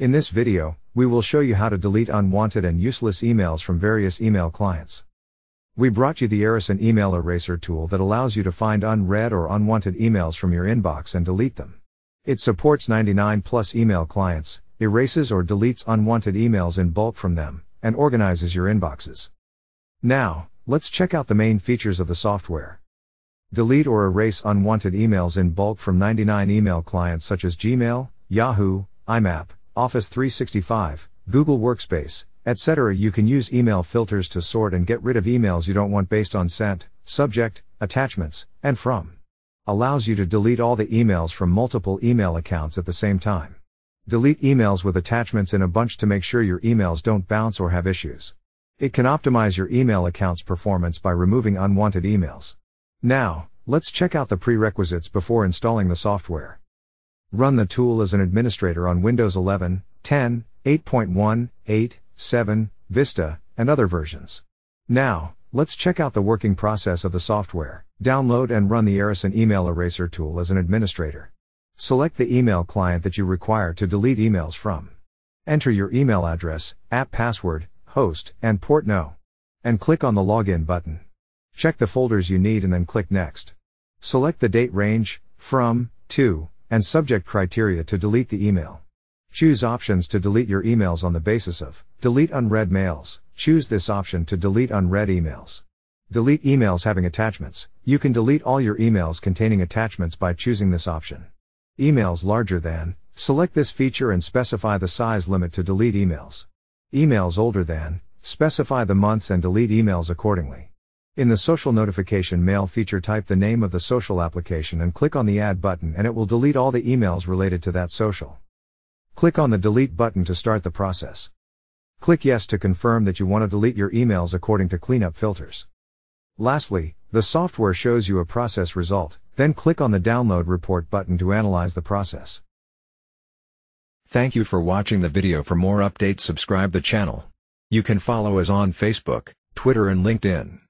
In this video, we will show you how to delete unwanted and useless emails from various email clients. We brought you the Aryson Email Eraser tool that allows you to find unread or unwanted emails from your inbox and delete them. It supports 99 plus email clients, erases or deletes unwanted emails in bulk from them, and organizes your inboxes. Now, let's check out the main features of the software. Delete or erase unwanted emails in bulk from 99 email clients such as Gmail, Yahoo, IMAP, Office 365, Google Workspace, etc. You can use email filters to sort and get rid of emails you don't want based on sent, subject, attachments, and from. Allows you to delete all the emails from multiple email accounts at the same time. Delete emails with attachments in a bunch to make sure your emails don't bounce or have issues. It can optimize your email account's performance by removing unwanted emails. Now, let's check out the prerequisites before installing the software. Run the tool as an administrator on Windows 11, 10, 8.1, 8, 7, Vista, and other versions. Now, let's check out the working process of the software. Download and run the Aryson Email Eraser tool as an administrator. Select the email client that you require to delete emails from. Enter your email address, app password, host, and port no. And click on the Login button. Check the folders you need and then click Next. Select the date range, from, to, and subject criteria to delete the email. Choose options to delete your emails on the basis of delete unread mails. Choose this option to delete unread emails. Delete emails having attachments. You can delete all your emails containing attachments by choosing this option. Emails larger than. Select this feature and specify the size limit to delete emails. Emails older than. Specify the months and delete emails accordingly. In the social notification mail feature, type the name of the social application and click on the Add button, and it will delete all the emails related to that social. Click on the Delete button to start the process. Click Yes to confirm that you want to delete your emails according to cleanup filters. Lastly, the software shows you a process result, then click on the Download Report button to analyze the process. Thank you for watching the video. For more updates, subscribe the channel. You can follow us on Facebook, Twitter, and LinkedIn.